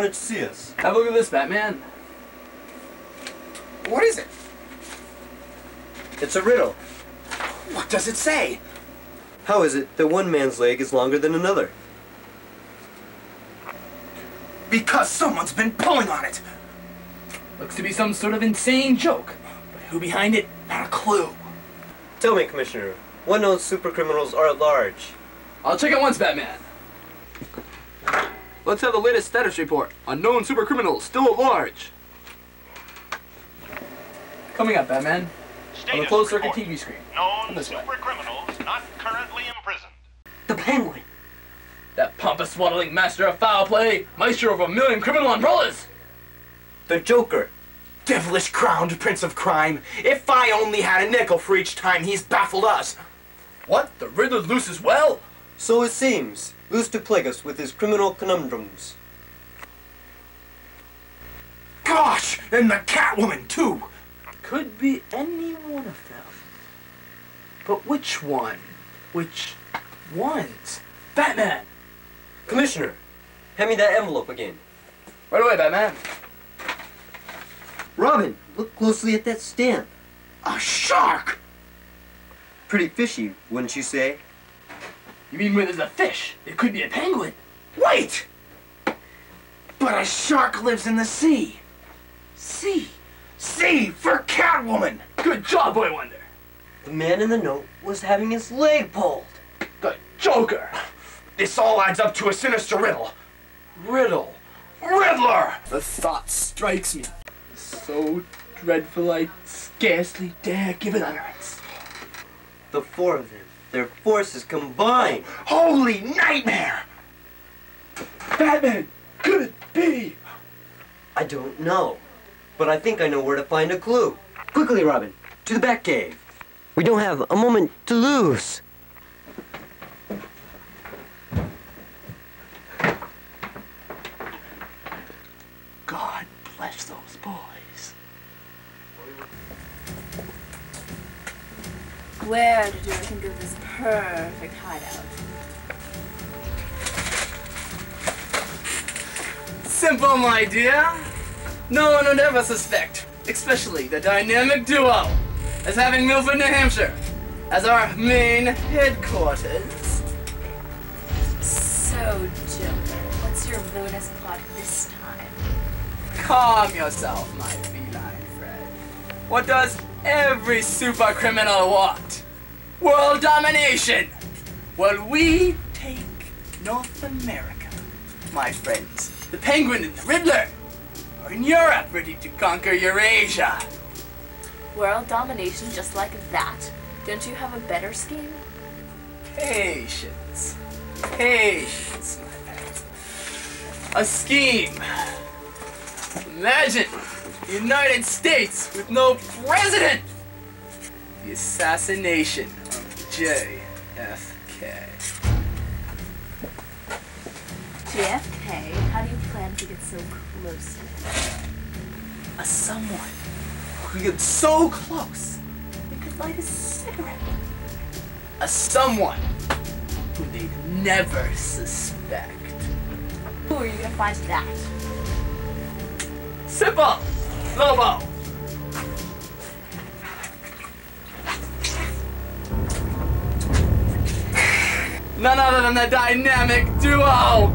Commissioner, you wanted to see us. Have a look at this, Batman. What is it? It's a riddle. What does it say? How is it that one man's leg is longer than another? Because someone's been pulling on it. Looks to be some sort of insane joke. But who behind it? Not a clue. Tell me, Commissioner, what known super criminals are at large? I'll check it once, Batman. Let's have the latest status report on known super criminals still at large. Coming up, Batman. On the Status closed circuit. TV screen. Known This way. criminals not currently imprisoned. The Penguin! That pompous swaddling master of foul play, maestro of a million criminal umbrellas. The Joker! Devilish crowned prince of crime. If I only had a nickel for each time he's baffled us. What? The Riddler loose as well? So it seems, loose to plague us with his criminal conundrums. Gosh, and the Catwoman too. Could be any one of them. But which one? Which ones? Batman! Commissioner, hand me that envelope again. Right away, Batman. Robin, look closely at that stamp. A shark. Pretty fishy, wouldn't you say? You mean when there's a fish? It could be a penguin. Wait. But a shark lives in the sea. Sea. Sea for Catwoman. Good job, Boy Wonder. The man in the note was having his leg pulled. The Joker. This all adds up to a sinister riddle. Riddle. Riddler. The thought strikes me. So dreadful I scarcely dare give it utterance. The four of them, their forces combined. Holy nightmare. Batman, could it be? I don't know, but I think I know where to find a clue. Quickly, Robin, to the Batcave. We don't have a moment to lose. God bless those boys. Where did you think of this perfect hideout? Simple, my dear. No one would ever suspect, especially the dynamic duo, as having Milford, New Hampshire, as our main headquarters. So, Joker, what's your bonus plot this time? Calm yourself, my feline friend. What does every super criminal want? World domination! Well, we take North America, my friends. The Penguin and the Riddler are in Europe ready to conquer Eurasia. World domination just like that? Don't you have a better scheme? Patience. Patience, my pet. A scheme. Imagine the United States with no president. The assassination of JFK. JFK, how do you plan to get so close to him? A someone who could get so close they could light a cigarette. A someone who they'd never suspect. Who are you gonna find that? Simple! Lobo! None other than the dynamic duo!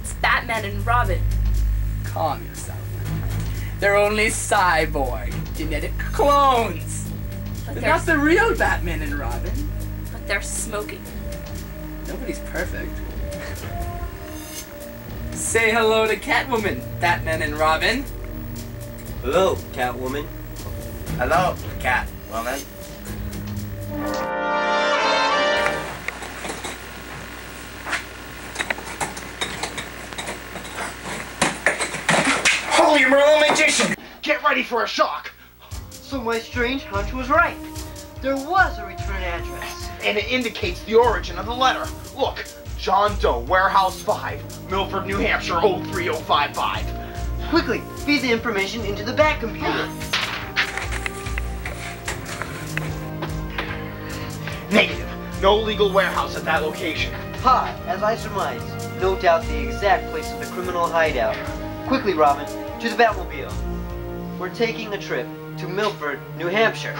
It's Batman and Robin. Calm yourself. They're only cyborg, genetic clones. But They're they're, not the real Batman and Robin. but they're smoking. Nobody's perfect. Say hello to Catwoman, Batman and Robin. Hello, Catwoman. Hello, Catwoman. Magician! Get ready for a shock! So my strange hunch was right. There was a return address. And it indicates the origin of the letter. Look, John Doe, Warehouse 5, Milford, New Hampshire 03055. Quickly, feed the information into the Batcomputer. Negative. No legal warehouse at that location. Ha, as I surmised. no doubt the exact place of the criminal hideout. Quickly, Robin, to the Batmobile. We're taking a trip to Milford, New Hampshire.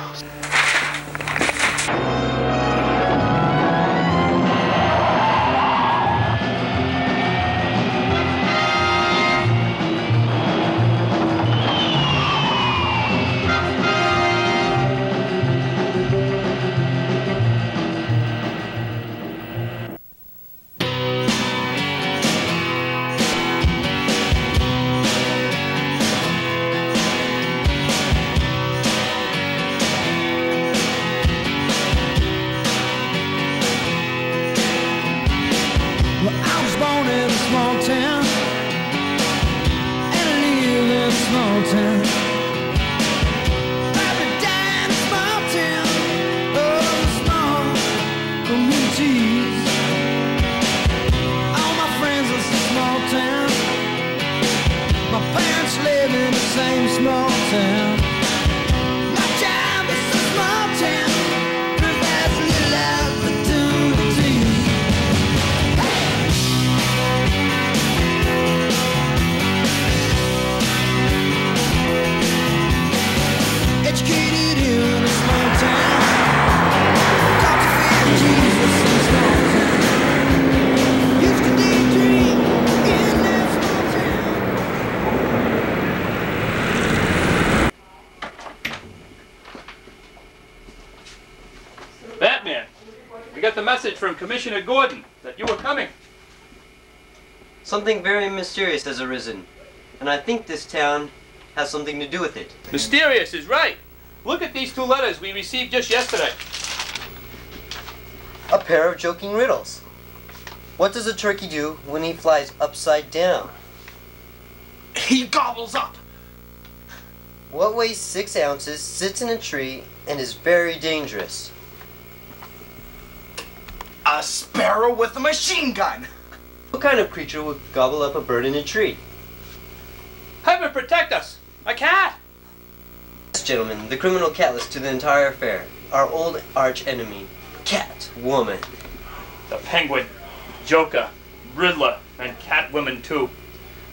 Message from Commissioner Gordon that you were coming. Something very mysterious has arisen, and I think this town has something to do with it. Mysterious is right. Look at these two letters we received just yesterday. A pair of joking riddles. What does a turkey do when he flies upside down? He gobbles up. What weighs six ounces, sits in a tree, and is very dangerous? A sparrow with a machine gun. What kind of creature would gobble up a bird in a tree? Heaven protect us! A cat! Yes, gentlemen, the criminal catalyst to the entire affair. Our old arch enemy, Catwoman. The Penguin, Joker, Riddler, and Catwoman too.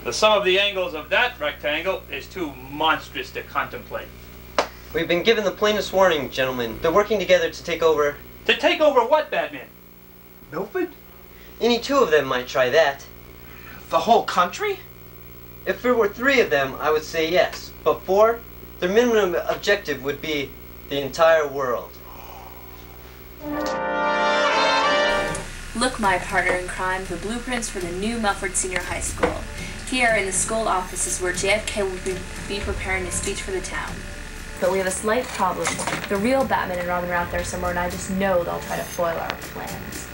The sum of the angles of that rectangle is too monstrous to contemplate. We've been given the plainest warning, gentlemen. They're working together to take over. To take over what, Batman? Milford? Any two of them might try that. The whole country? If there were three of them, I would say yes. But four, their minimum objective would be the entire world. Look, my partner in crime, the blueprints for the new Milford Senior High School. Here in the school offices where JFK will be, be preparing a speech for the town. But we have a slight problem. The real Batman and Robin are out there somewhere, and I just know they'll try to foil our plans.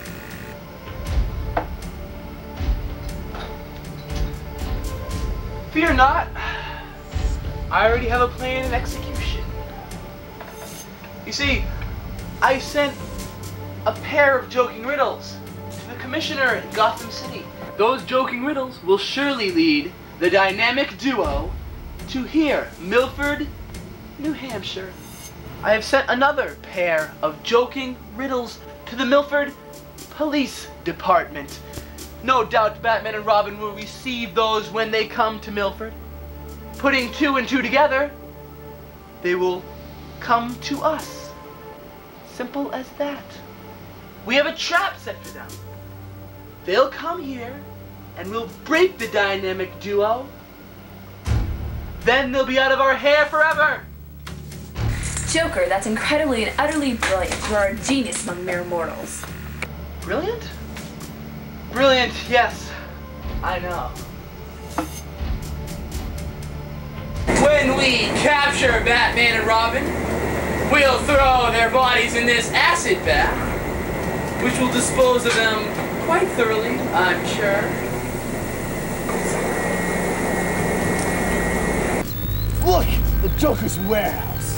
Fear not. I already have a plan in execution. You see, I sent a pair of joking riddles to the commissioner in Gotham City. Those joking riddles will surely lead the dynamic duo to here, Milford, New Hampshire. I have sent another pair of joking riddles to the Milford Police Department. No doubt Batman and Robin will receive those when they come to Milford. Putting two and two together, they will come to us. Simple as that. We have a trap set for them. They'll come here and we'll break the dynamic duo. Then they'll be out of our hair forever. Joker, that's incredibly and utterly brilliant. You are a genius among mere mortals. Brilliant? Brilliant, yes. I know. When we capture Batman and Robin, we'll throw their bodies in this acid bath, which will dispose of them quite thoroughly, I'm sure. Look, the Joker's warehouse.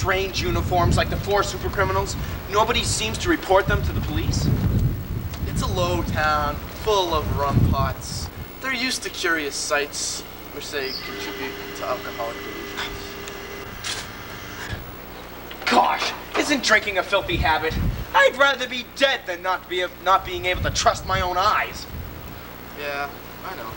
Strange uniforms like the four super criminals? Nobody seems to report them to the police. It's a low town, full of rum pots. They're used to curious sights, which they contribute to alcoholic delusions. Gosh, isn't drinking a filthy habit? I'd rather be dead than not be not being able to trust my own eyes. Yeah, I know.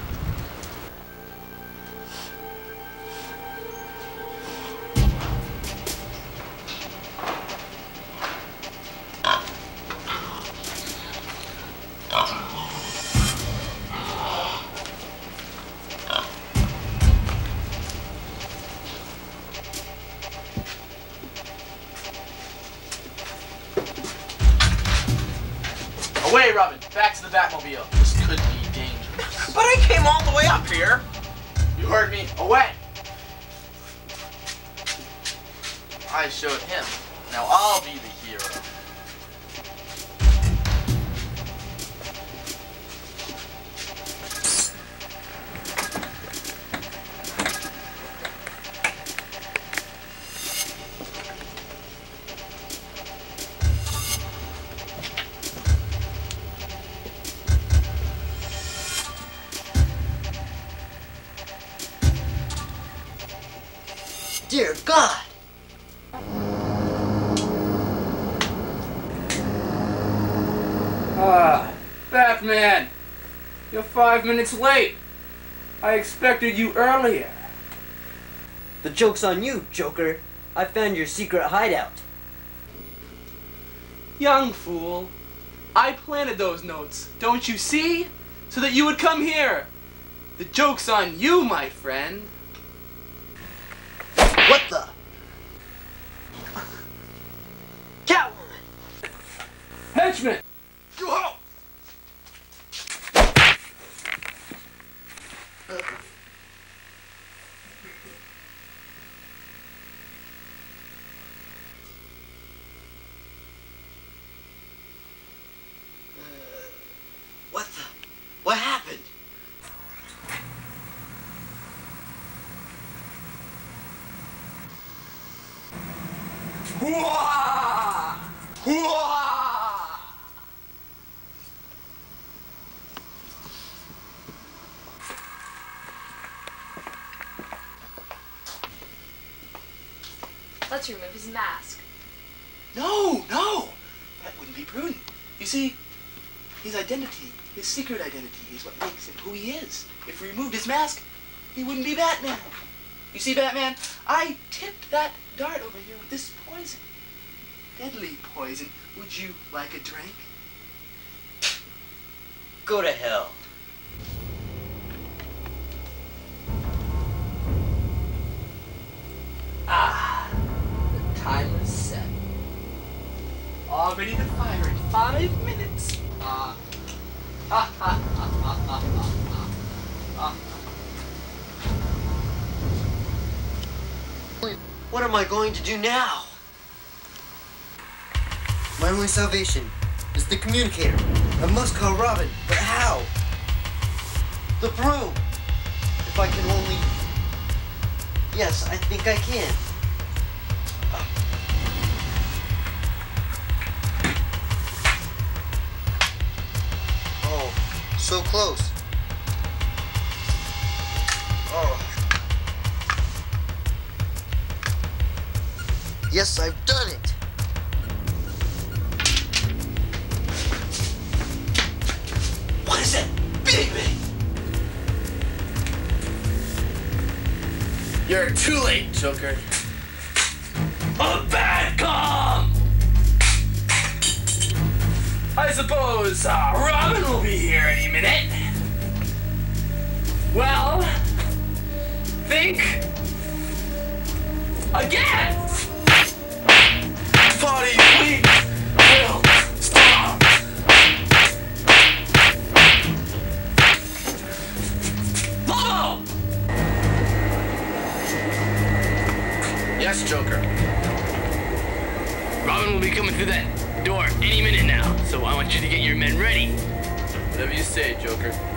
Showed him. Now I'll be the hero. Five minutes late. I expected you earlier. The joke's on you, Joker. I found your secret hideout. Young fool. I planted those notes, don't you see? So that you would come here. The joke's on you, my friend. What the? Catwoman! Henchman! Whoa! What the? What happened? Hooah! Hooah! Let's remove his mask. No, no! That wouldn't be prudent. You see, his identity, his secret identity, is what makes him who he is. If we removed his mask, he wouldn't be Batman. You see, Batman, I tipped that dart over here with this poison. Deadly poison. Would you like a drink? Go to hell. What am I going to do now? My only salvation is the communicator. I must call Robin, but how? The broom! If I can only... Yes, I think I can. Oh, so close. Oh. Yes, I've done it. What is it? Beating me! You're too late, Joker. A bad com! I suppose uh, Robin will be here any minute. Well, think again. Party will stop. Yes, Joker. Robin will be coming through that door any minute now, so I want you to get your men ready. Whatever you say, Joker.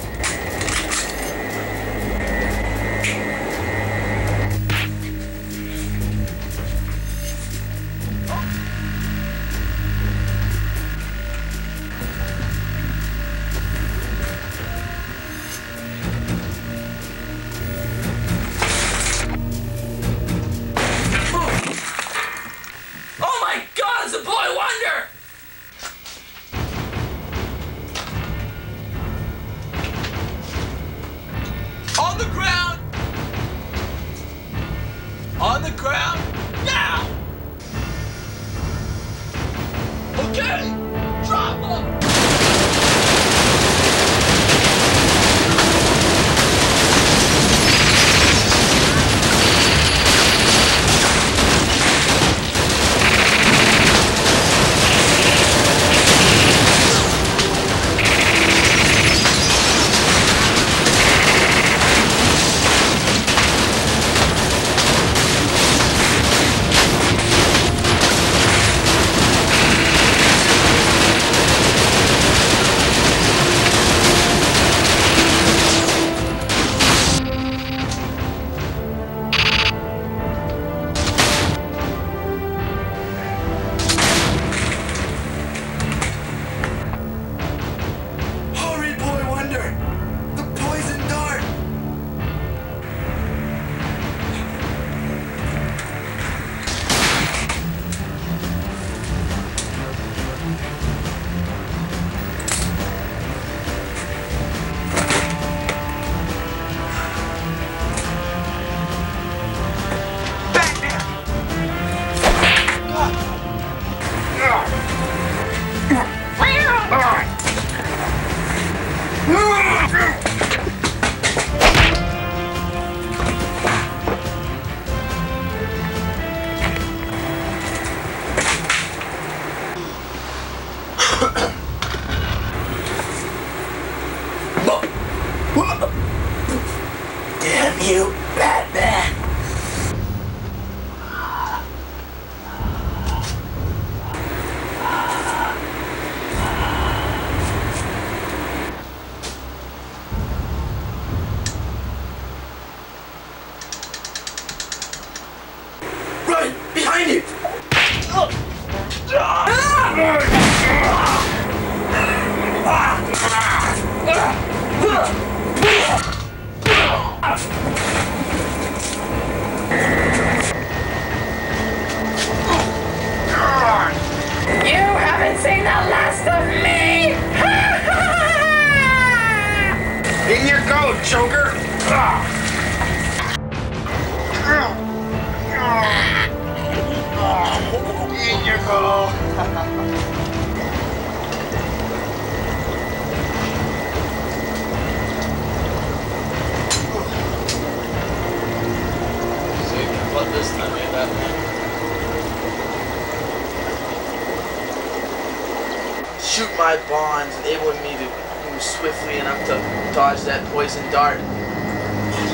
Shoot my bonds, enabling me to move swiftly enough to dodge that poison dart.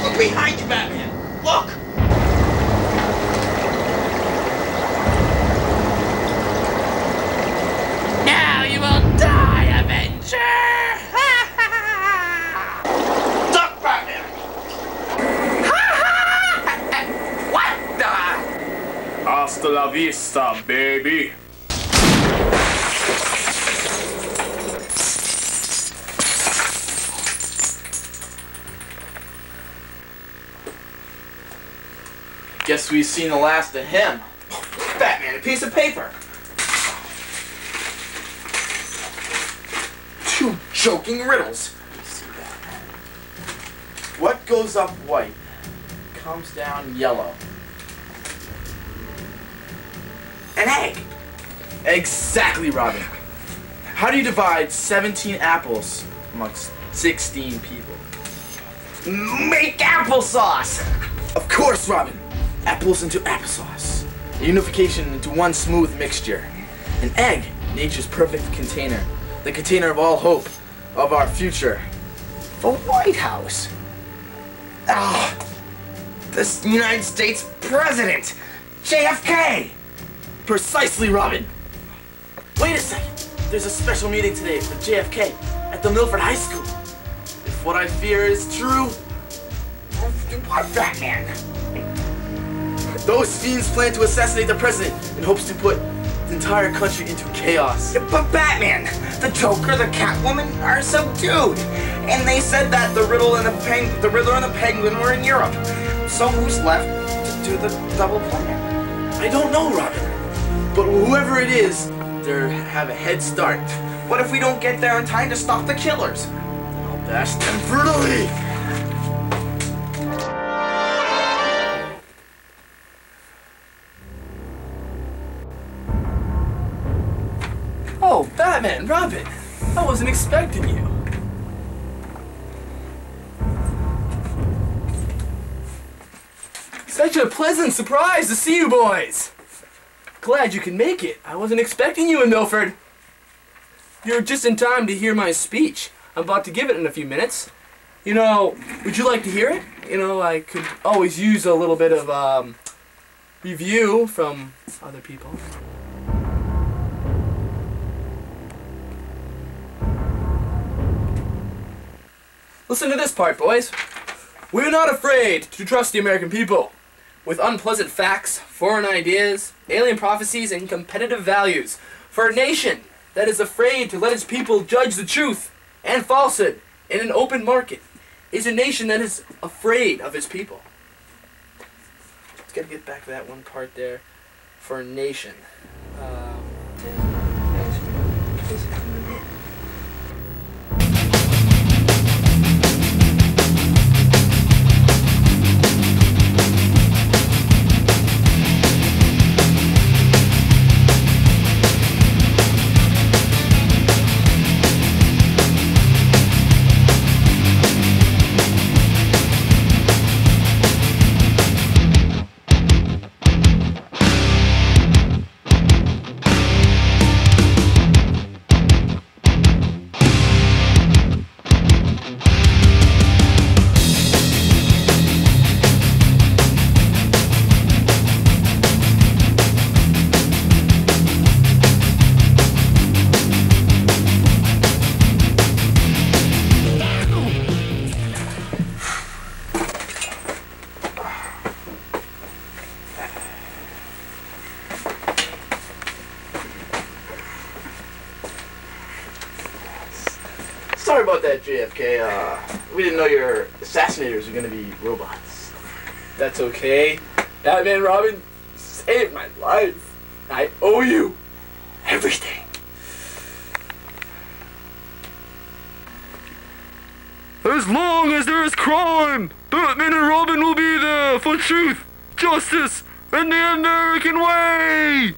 Look behind you, Batman! Look! Now you will die, Avenger! Duck, Batman! what the? Hasta la vista, baby. Guess we've seen the last of him. Batman, a piece of paper. Two joking riddles. What goes up white comes down yellow? An egg. Exactly, Robin. How do you divide 17 apples amongst 16 people? Make applesauce! Of course, Robin. Apples into applesauce. Unification into one smooth mixture. An egg, nature's perfect container. The container of all hope of our future. The White House. Ah, the United States President, JFK. Precisely, Robin. Wait a second. There's a special meeting today for JFK at the Milford High School. If what I fear is true, what Batman? Those fiends plan to assassinate the president in hopes to put the entire country into chaos. But Batman, the Joker, the Catwoman are subdued, and they said that the Riddle and the Peng, the Riddler and the Penguin were in Europe. So who's left to do the double plan? I don't know, Robin. But whoever it is, they have a head start. What if we don't get there in time to stop the killers? I'll bash them brutally. Man, Robin. I wasn't expecting you. Such a pleasant surprise to see you boys. Glad you can make it. I wasn't expecting you in Milford. You're just in time to hear my speech. I'm about to give it in a few minutes. You know, would you like to hear it? You know, I could always use a little bit of um, review from other people. Listen to this part, boys. We're not afraid to trust the American people. With unpleasant facts, foreign ideas, alien prophecies, and competitive values. For a nation that is afraid to let its people judge the truth and falsehood in an open market is a nation that is afraid of its people. Let's gotta get back to that one part there. For a nation. Um, about that, JFK. Uh, we didn't know your assassinators were gonna be robots. That's okay. Batman Robin saved my life. I owe you everything. As long as there is crime, Batman and Robin will be there for truth, justice, and the American way!